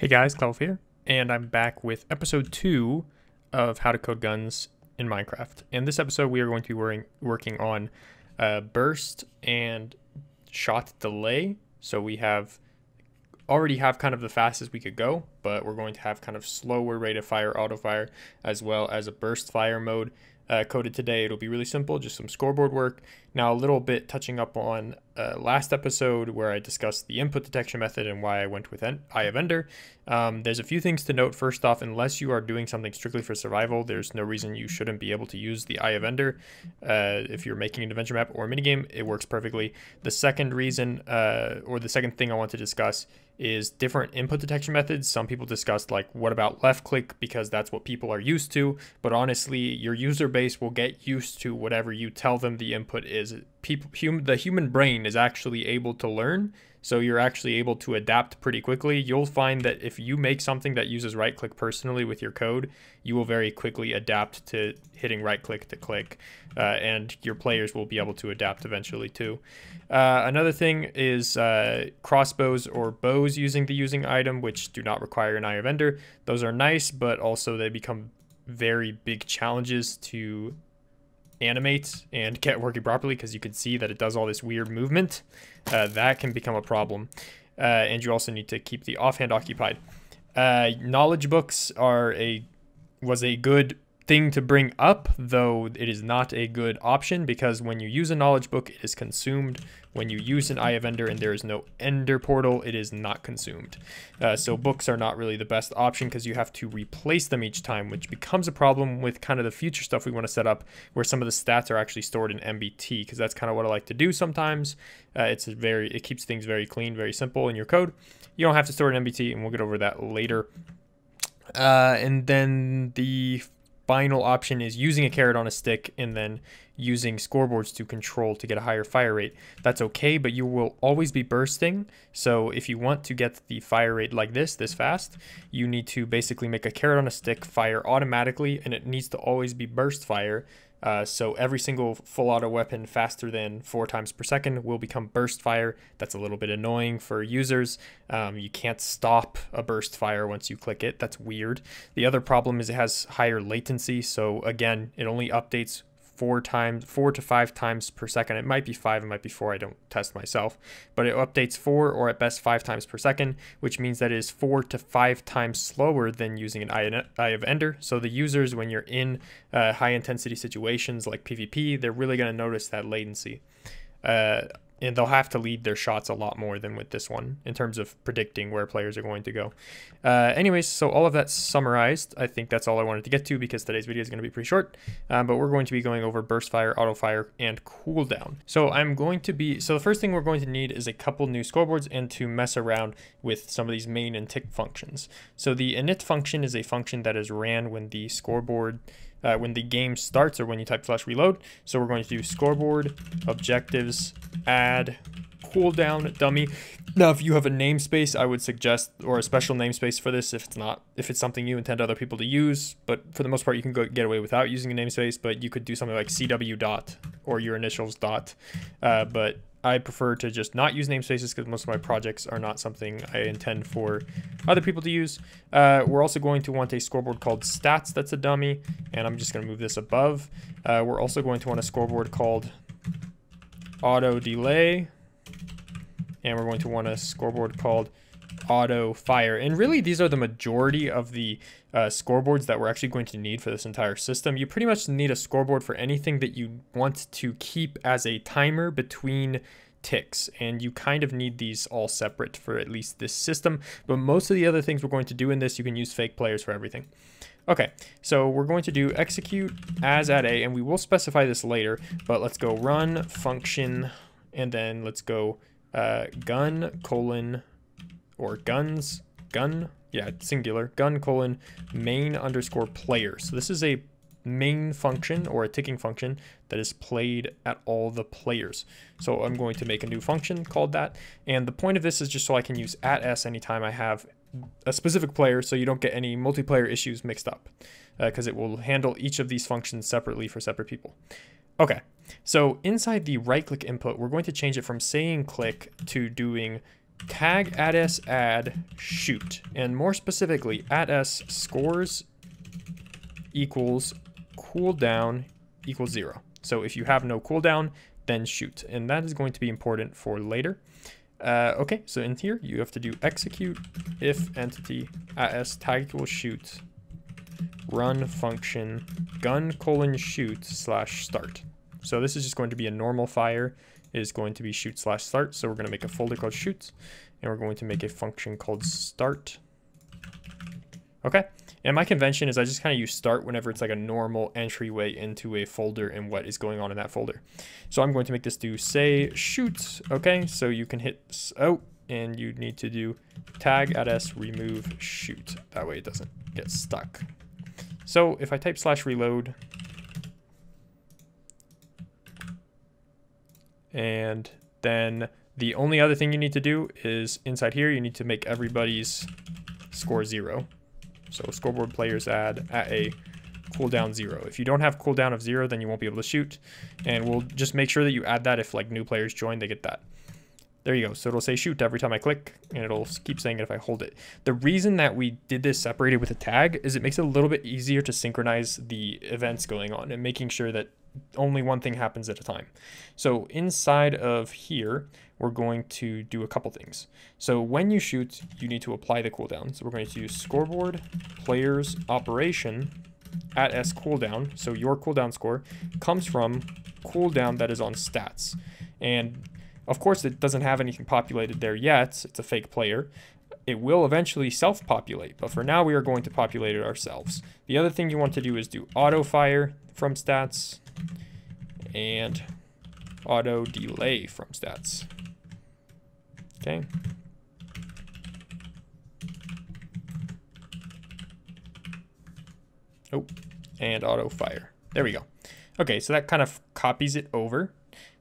Hey guys, Cloud Wolf here, and I'm back with episode two of How to Code Guns in Minecraft. In this episode, we are going to be working, working on uh, burst and shot delay. So we have already have kind of the fastest we could go, but we're going to have kind of slower rate of fire, auto fire, as well as a burst fire mode uh, coded today. It'll be really simple, just some scoreboard work. Now, a little bit touching up on uh, last episode where I discussed the input detection method and why I went with en- Eye of Ender. Um, there's a few things to note. First off, unless you are doing something strictly for survival, there's no reason you shouldn't be able to use the Eye of Ender. Uh, if you're making an adventure map or a minigame, it works perfectly. The second reason, uh, or the second thing I want to discuss is different input detection methods. Some people discussed like, what about left click? Because that's what people are used to. But honestly, your user base will get used to whatever you tell them the input is. Is people, hum, the human brain is actually able to learn. So you're actually able to adapt pretty quickly. You'll find that if you make something that uses right click personally with your code, you will very quickly adapt to hitting right click to click, uh, and your players will be able to adapt eventually too. Uh, another thing is uh, crossbows or bows using the using item, which do not require an eye of ender. Those are nice, but also they become very big challenges to animate and get working properly because you can see that it does all this weird movement. Uh, that can become a problem. Uh, and you also need to keep the offhand occupied. Uh, knowledge books are a was a good thing to bring up, though it is not a good option because when you use a knowledge book, it is consumed. When you use an Eye of Ender and there is no Ender portal, it is not consumed. Uh, so books are not really the best option because you have to replace them each time, which becomes a problem with kind of the future stuff we want to set up where some of the stats are actually stored in NBT because that's kind of what I like to do sometimes. Uh, it's a very, it keeps things very clean, very simple in your code. You don't have to store it in NBT and we'll get over that later. Uh, and then the final option is using a carrot on a stick and then using scoreboards to control to get a higher fire rate. That's okay, but you will always be bursting. So if you want to get the fire rate like this, this fast, you need to basically make a carrot on a stick fire automatically and it needs to always be burst fire uh, so every single full auto weapon faster than four times per second will become burst fire. That's a little bit annoying for users. Um, you can't stop a burst fire once you click it. That's weird. The other problem is it has higher latency. So again, it only updates four times, four to five times per second. It might be five, it might be four. I don't test myself, but it updates four or at best five times per second, which means that it is four to five times slower than using an Eye of Ender. So the users, when you're in uh, high intensity situations like PvP, they're really going to notice that latency. Uh, and they'll have to lead their shots a lot more than with this one in terms of predicting where players are going to go. Uh, anyways, so all of that summarized, I think that's all I wanted to get to because today's video is going to be pretty short, um, but we're going to be going over burst fire, auto fire, and cooldown. So I'm going to be, so the first thing we're going to need is a couple new scoreboards and to mess around with some of these main and tick functions. So the init function is a function that is ran when the scoreboard uh, when the game starts or when you type slash reload. So we're going to do scoreboard, objectives, add, cooldown, dummy. Now, if you have a namespace, I would suggest, or a special namespace for this if it's not, if it's something you intend other people to use. But for the most part, you can go get away without using a namespace, but you could do something like CW dot or your initials dot. Uh, but I prefer to just not use namespaces because most of my projects are not something I intend for other people to use. Uh, we're also going to want a scoreboard called stats that's a dummy, and I'm just going to move this above. Uh, we're also going to want a scoreboard called auto delay, and we're going to want a scoreboard called auto fire. And really, these are the majority of the uh, scoreboards that we're actually going to need for this entire system. You pretty much need a scoreboard for anything that you want to keep as a timer between ticks and you kind of need these all separate for at least this system but most of the other things we're going to do in this you can use fake players for everything okay so we're going to do execute as at a and we will specify this later but let's go run function and then let's go uh, gun colon or guns, gun, yeah, singular, gun colon main underscore player. So this is a main function or a ticking function that is played at all the players. So I'm going to make a new function called that. And the point of this is just so I can use at s anytime I have a specific player so you don't get any multiplayer issues mixed up because uh, it will handle each of these functions separately for separate people. Okay, so inside the right click input, we're going to change it from saying click to doing tag at s add shoot. And more specifically, at s scores equals cooldown equals zero. So if you have no cooldown, then shoot. And that is going to be important for later. Uh, okay, so in here, you have to do execute if entity as tag equals shoot run function gun colon shoot slash start. So this is just going to be a normal fire is going to be shoot slash start. So we're going to make a folder called shoots and we're going to make a function called start. Okay, and my convention is I just kind of use start whenever it's like a normal entryway into a folder and what is going on in that folder. So I'm going to make this do say shoot. Okay, so you can hit oh, and you need to do tag at s remove shoot. That way it doesn't get stuck. So if I type slash reload and then the only other thing you need to do is inside here, you need to make everybody's score zero. So scoreboard players add at a cooldown zero. If you don't have cooldown of zero, then you won't be able to shoot. And we'll just make sure that you add that if like new players join, they get that. There you go. So it'll say shoot every time I click, and it'll keep saying it if I hold it. The reason that we did this separated with a tag is it makes it a little bit easier to synchronize the events going on and making sure that only one thing happens at a time. So inside of here, we're going to do a couple things. So when you shoot, you need to apply the cooldown. So we're going to use scoreboard players operation at s cooldown. So your cooldown score comes from cooldown that is on stats. And of course, it doesn't have anything populated there yet. It's a fake player. It will eventually self-populate, but for now we are going to populate it ourselves. The other thing you want to do is do auto fire from stats and auto delay from stats. Okay. Oh, and auto fire. There we go. Okay, so that kind of copies it over.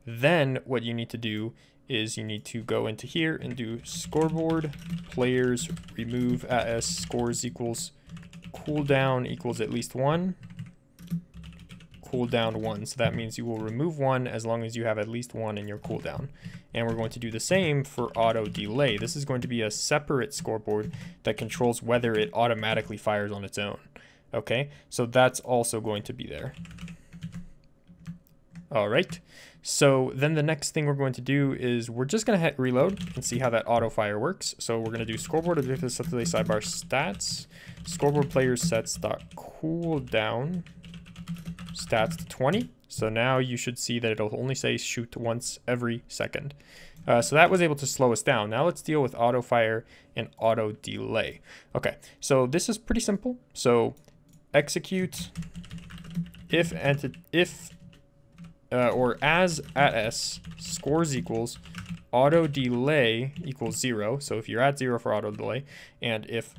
Then what you need to do is you need to go into here and do scoreboard players remove as scores equals cooldown equals at least one cooldown one. So that means you will remove one as long as you have at least one in your cooldown. And we're going to do the same for auto delay. This is going to be a separate scoreboard that controls whether it automatically fires on its own. Okay, so that's also going to be there. All right, so then the next thing we're going to do is we're just going to hit reload and see how that auto fire works. So we're going to do scoreboard objective set delay sidebar stats, scoreboard players sets dot cooldown stats to 20. So now you should see that it'll only say shoot once every second. Uh, so that was able to slow us down. Now let's deal with auto fire and auto delay. Okay, so this is pretty simple. So execute if and if uh, or as at s scores equals auto delay equals zero. So if you're at zero for auto delay, and if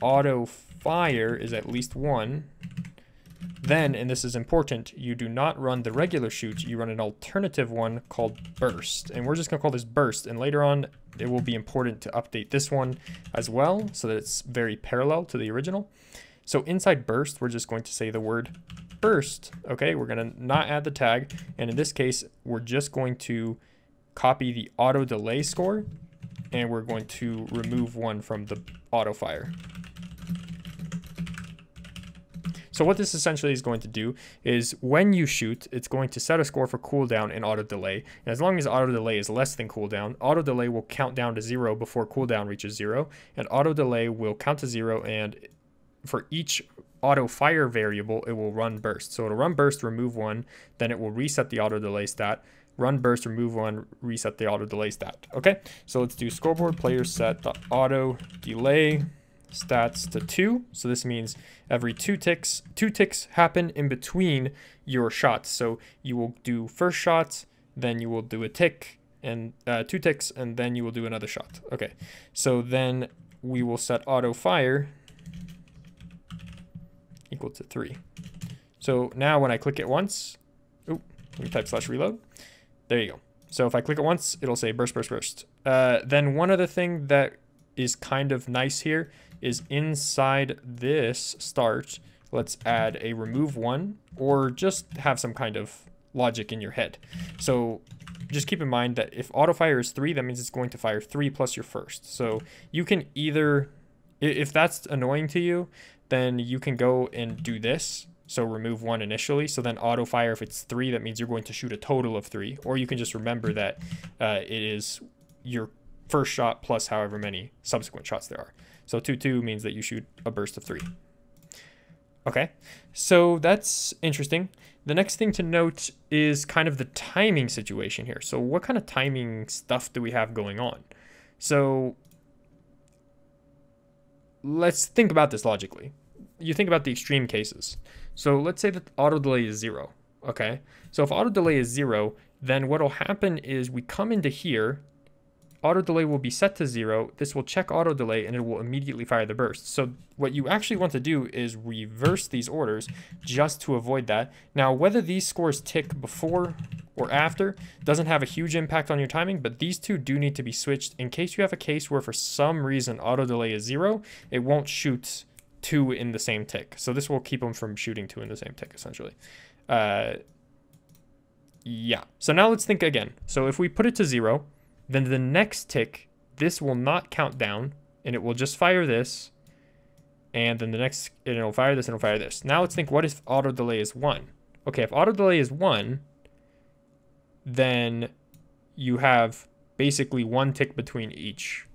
auto fire is at least one, then, and this is important, you do not run the regular shoot, you run an alternative one called burst. And we're just gonna call this burst, and later on it will be important to update this one as well, so that it's very parallel to the original. So inside burst, we're just going to say the word burst, okay? We're gonna not add the tag, and in this case, we're just going to copy the auto delay score, and we're going to remove one from the auto fire. So what this essentially is going to do is when you shoot, it's going to set a score for cooldown and auto delay. And as long as auto delay is less than cooldown, auto delay will count down to zero before cooldown reaches zero. And auto delay will count to zero and for each auto fire variable, it will run burst. So it'll run burst, remove one, then it will reset the auto delay stat, run burst, remove one, reset the auto delay stat. Okay, so let's do scoreboard player set the auto delay stats to two. So this means every two ticks, two ticks happen in between your shots. So you will do first shot, then you will do a tick and uh, two ticks, and then you will do another shot. Okay, so then we will set auto fire equal to three. So now when I click it once, oh, let me type slash reload. There you go. So if I click it once, it'll say burst, burst, burst. Uh, then one other thing that is kind of nice here is inside this start, let's add a remove one or just have some kind of logic in your head. So just keep in mind that if auto fire is three, that means it's going to fire three plus your first. So you can either, if that's annoying to you, then you can go and do this. So remove one initially. So then auto fire, if it's three, that means you're going to shoot a total of three. Or you can just remember that uh, it is your first shot plus however many subsequent shots there are. So 2-2 means that you shoot a burst of three. Okay, so that's interesting. The next thing to note is kind of the timing situation here. So what kind of timing stuff do we have going on? So let's think about this logically. You think about the extreme cases. So let's say that auto delay is zero. Okay, so if auto delay is zero, then what will happen is we come into here auto delay will be set to zero. This will check auto delay and it will immediately fire the burst. So what you actually want to do is reverse these orders just to avoid that. Now, whether these scores tick before or after doesn't have a huge impact on your timing, but these two do need to be switched in case you have a case where for some reason auto delay is zero, it won't shoot two in the same tick. So this will keep them from shooting two in the same tick essentially. Uh, yeah. So now let's think again. So if we put it to zero, then the next tick, this will not count down, and it will just fire this. And then the next, and it'll fire this, and it'll fire this. Now let's think, what if auto delay is 1? Okay, if auto delay is 1, then you have basically one tick between each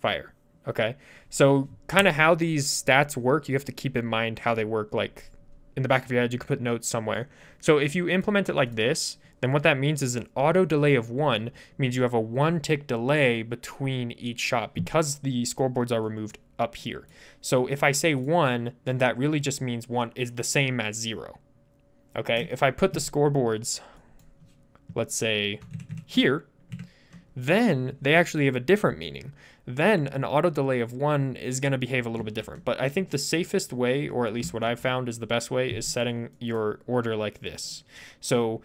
fire. Okay, so kind of how these stats work, you have to keep in mind how they work. Like in the back of your head, you could put notes somewhere. So if you implement it like this, then what that means is an auto delay of one means you have a one tick delay between each shot because the scoreboards are removed up here. So if I say one, then that really just means one is the same as zero. Okay, if I put the scoreboards, let's say here, then they actually have a different meaning. Then an auto delay of one is going to behave a little bit different. But I think the safest way, or at least what I've found is the best way, is setting your order like this. So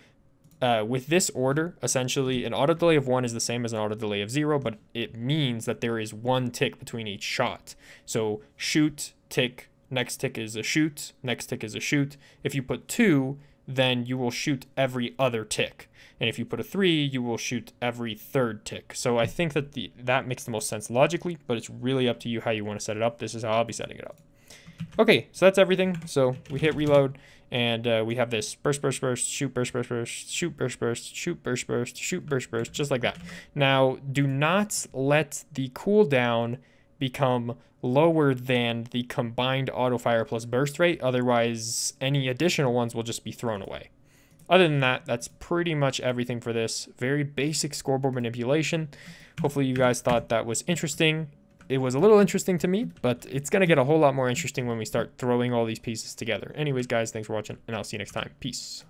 uh, with this order, essentially, an auto delay of one is the same as an auto delay of zero, but it means that there is one tick between each shot. So shoot, tick, next tick is a shoot, next tick is a shoot. If you put two, then you will shoot every other tick. And if you put a three, you will shoot every third tick. So I think that the that makes the most sense logically, but it's really up to you how you want to set it up. This is how I'll be setting it up. Okay, so that's everything. So we hit reload and uh, we have this burst, burst, burst, shoot, burst, burst, burst, shoot, burst, burst, shoot, burst, burst, shoot, burst, burst, just like that. Now, do not let the cooldown become lower than the combined auto fire plus burst rate. Otherwise, any additional ones will just be thrown away. Other than that, that's pretty much everything for this very basic scoreboard manipulation. Hopefully you guys thought that was interesting it was a little interesting to me, but it's going to get a whole lot more interesting when we start throwing all these pieces together. Anyways, guys, thanks for watching, and I'll see you next time. Peace.